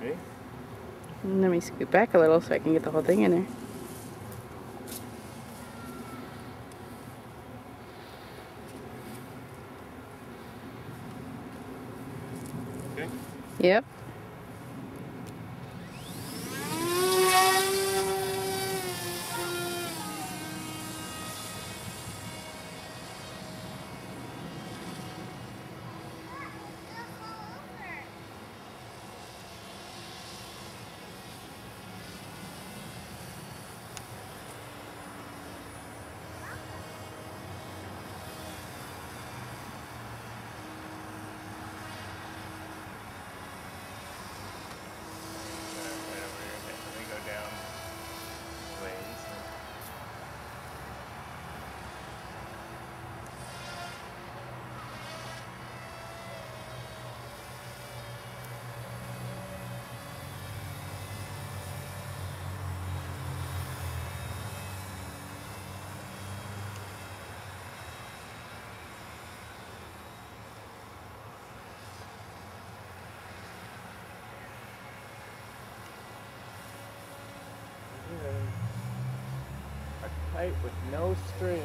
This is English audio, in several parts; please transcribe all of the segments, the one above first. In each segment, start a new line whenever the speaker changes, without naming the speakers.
Ready?
Let me scoot back a little so I can get the whole thing in there.
Okay.
Yep.
With no strings.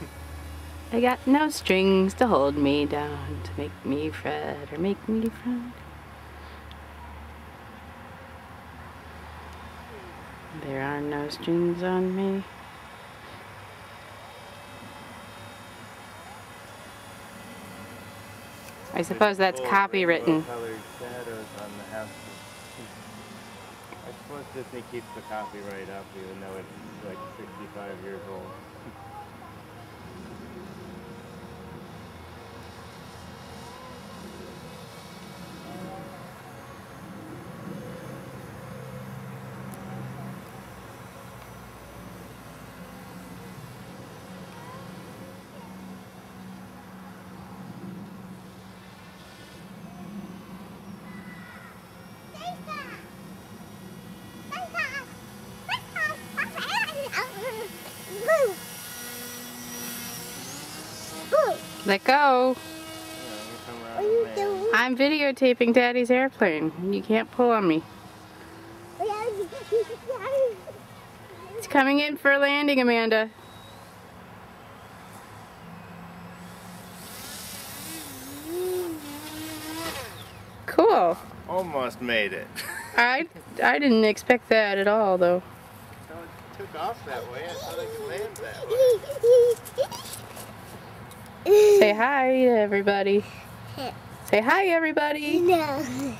I got no strings to hold me down, to make me fret or make me frown. There are no strings on me. I suppose that's copywritten.
Suppose Disney keeps the copyright up even though it's like 65 years old.
Let go.
You know, you come around
What are you
and
go.
I'm videotaping Daddy's airplane. You can't pull on me. It's coming in for a landing, Amanda. Cool.
Almost made it.
I I didn't expect that at all, though.
So it took off that way. I thought it could land that way.
Say hi everybody. Say hi, everybody.
No.